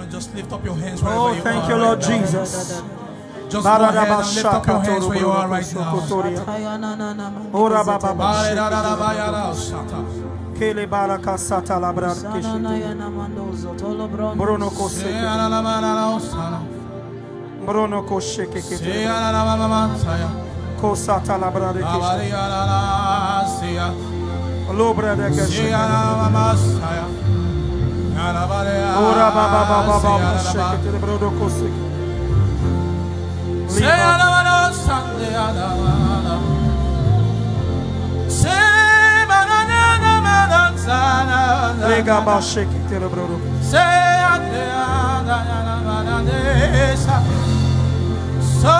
and just lift up your hands wherever oh, you thank thank you, Lord right Jesus. Just go ahead and lift up your hands where you are right now. Kele baraka sata la. Bruno koseke. Bruno koseke kete. Kosata la Ora baba baba baba şekete de brodo kosik. Say adamana sande adamana. Say banana adamana sana. Lega ba şekete So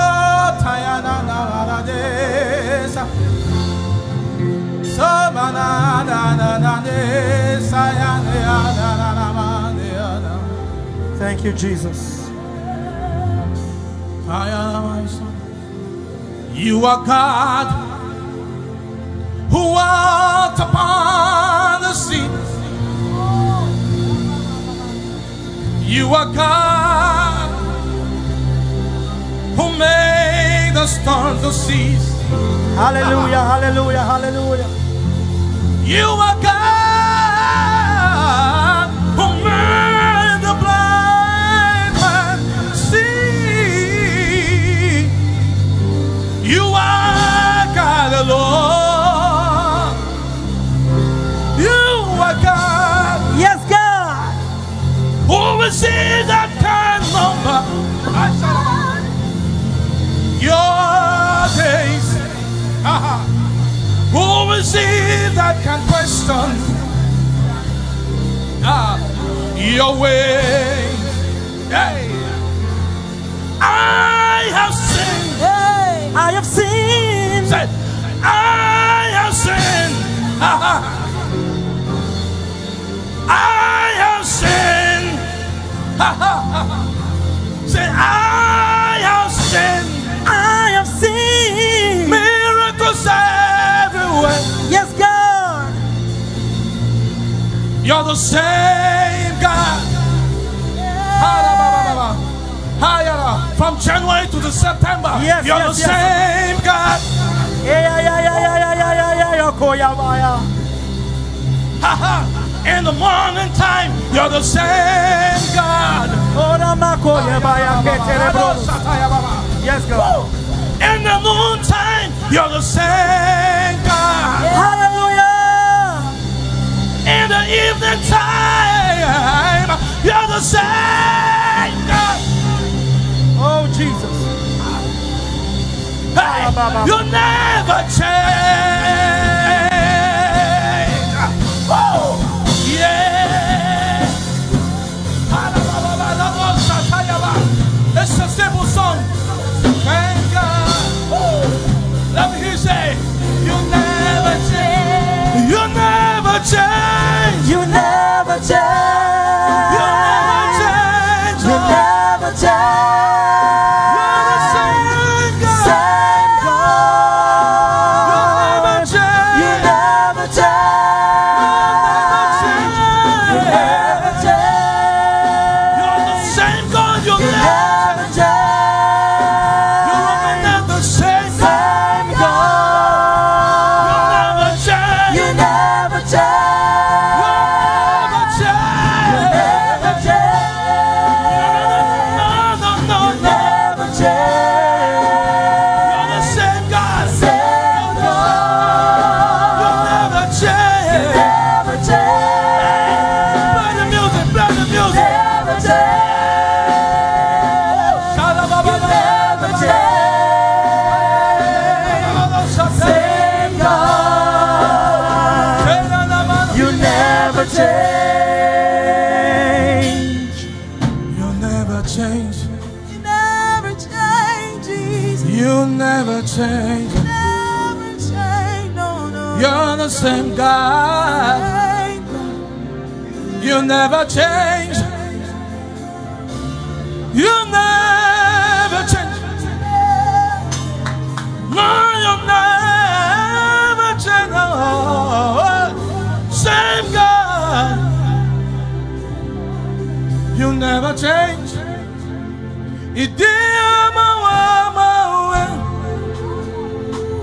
tayana adamana. So banana adamana sa ya. Thank you, Jesus. I am my son. You are God who walked upon the sea. You are God who made the storms to cease. Hallelujah, hallelujah, hallelujah. You are God It that can question ah, your way? Hey. I have sinned. I have seen. Say, I have sinned. I have sinned. Say, I have sinned. You're the same God. From January to the September, yes, you're yes, the yes. same God. In the morning time, you're the same God. Yes, God. In the noon time, you're the same. Time, you're the same God. Oh, Jesus. Hey, you never change. Jesus. You never change. Never change, no, no. You're the same God. Same God. You never change. You never change. No, you never change. Oh, same God. You never change.